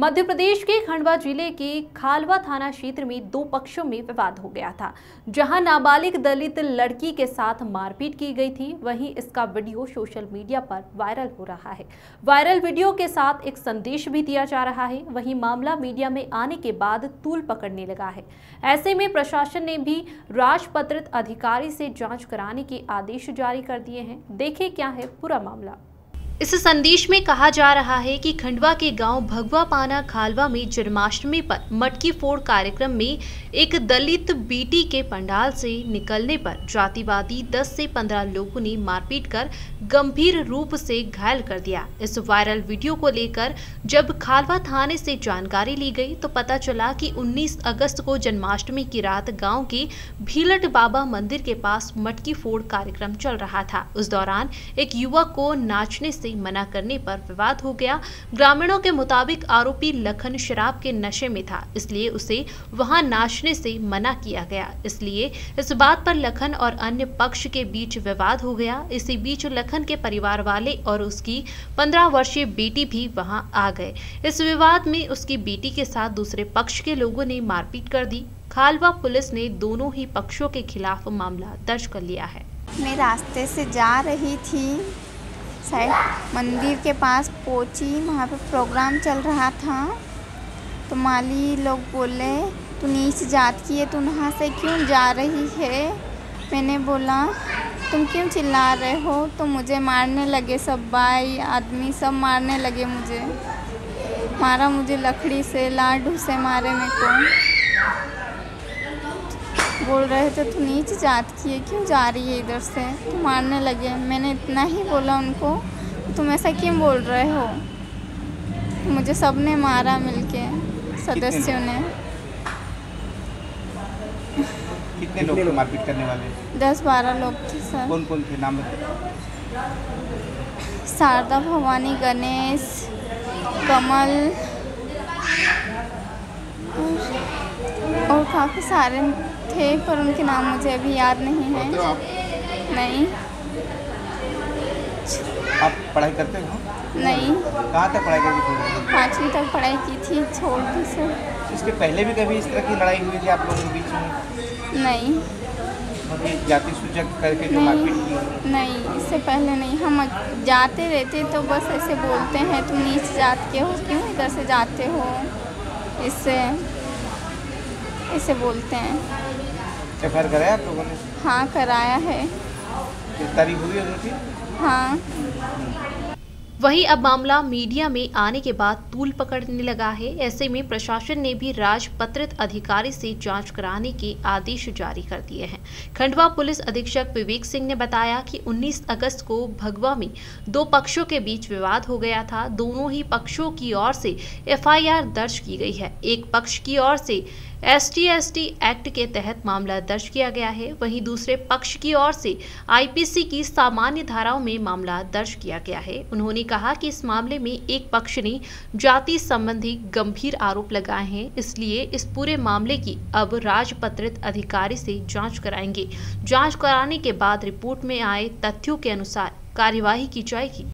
मध्य प्रदेश के खंडवा ज़िले के खालवा थाना क्षेत्र में दो पक्षों में विवाद हो गया था, जहाँ नाबालिग दलित लड़की के साथ मारपीट की गई थी। वहीं इसका वीडियो सोशल मीडिया पर वायरल हो रहा है। वायरल वीडियो के साथ एक संदेश भी दिया जा रहा है। वहीं मामला मीडिया में आने के बाद तूल पकड़ने लगा है। ऐसे में प्रशासन ने भी राजपत्रित अधिकारी से जाँच कराने के आदेश जारी कर दिए हैं। देखें क्या है पूरा मामला। इस संदेश में कहा जा रहा है कि खंडवा के गाँव भगवा पाना खालवा में जन्माष्टमी पर मटकी फोड़ कार्यक्रम में एक दलित बेटी के पंडाल से निकलने पर जातिवादी 10 से 15 लोगों ने मारपीट कर गंभीर रूप से घायल कर दिया। इस वायरल वीडियो को लेकर जब खालवा थाने से जानकारी ली गई तो पता चला कि 19 अगस्त को जन्माष्टमी की रात गाँव के भीलट बाबा मंदिर के पास मटकी फोड़ कार्यक्रम चल रहा था। उस दौरान एक युवक को नाचने से मना करने पर विवाद हो गया। ग्रामीणों के मुताबिक आरोपी लखन शराब के नशे में था, इसलिए उसे वहाँ नाचने से मना किया गया। इसलिए इस बात पर लखन और अन्य पक्ष के बीच विवाद हो गया। इसी बीच लखन के परिवार वाले और उसकी पंद्रह वर्षीय बेटी भी वहाँ आ गए। इस विवाद में उसकी बेटी के साथ दूसरे पक्ष के लोगों ने मारपीट कर दी। खालवा पुलिस ने दोनों ही पक्षों के खिलाफ मामला दर्ज कर लिया है। मैं रास्ते से जा रही थी। साइड मंदिर के पास पहुँची, वहाँ पे प्रोग्राम चल रहा था। तो माली लोग बोले तू नीच जात की है तू यहाँ से क्यों जा रही है? मैंने बोला, तुम क्यों चिल्ला रहे हो? तो मुझे मारने लगे सब भाई, आदमी सब मारने लगे मुझे। मारा मुझे लकड़ी से, लाडू से मारे मेरे को। बोल रहे थे तू नीच जात की है क्यों जा रही है इधर से? तो मारने लगे मैंने इतना ही बोला उनको तुम ऐसा क्यों बोल रहे हो? तो मुझे सबने मारा मिलके सदस्यों ने। कितने लोग थे मारपीट करने वाले? दस बारह लोग थे सर। कौन कौन थे? नाम शारदा भवानी गणेश कमल और, और काफ़ी सारे थे पर उनके नाम मुझे अभी याद नहीं है। नहीं। आप पढ़ाई करते हो? नहीं। कहाँ तक पढ़ाई करके पाँचवीं तक पढ़ाई की थी छोड़ दी सर। इसके पहले भी कभी इस तरह की लड़ाई हुई थी आप लोगों के बीच में? नहीं। जाति सूचक करके जो नहीं। मारपीट की। नहीं इससे पहले नहीं। हम जाते रहते तो बस ऐसे बोलते हैं तुम नीच जात के हो क्यों इधर से जाते हो? इससे ऐसे बोलते हैं। एफ़ आई कराया आप लोगों ने? हाँ कराया है। तारीख हुई है उनकी? हाँ। वहीं अब मामला मीडिया में आने के बाद तूल पकड़ने लगा है। ऐसे में प्रशासन ने भी राजपत्रित अधिकारी से जाँच कराने के आदेश जारी कर दिए हैं। खंडवा पुलिस अधीक्षक विवेक सिंह ने बताया कि 19 अगस्त को भगवा में दो पक्षों के बीच विवाद हो गया था। दोनों ही पक्षों की ओर से एफआईआर दर्ज की गई है। एक पक्ष की ओर से एस टी एक्ट के तहत मामला दर्ज किया गया है। वहीं दूसरे पक्ष की ओर से आईपीसी की सामान्य धाराओं में मामला दर्ज किया गया है। उन्होंने कहा कि इस मामले में एक पक्ष ने जाति संबंधी गंभीर आरोप लगाए हैं, इसलिए इस पूरे मामले की अब राजपत्रित अधिकारी से जाँच कराएँगे। जाँच कराने के बाद रिपोर्ट में आए तथ्यों के अनुसार कार्यवाही की जाएगी।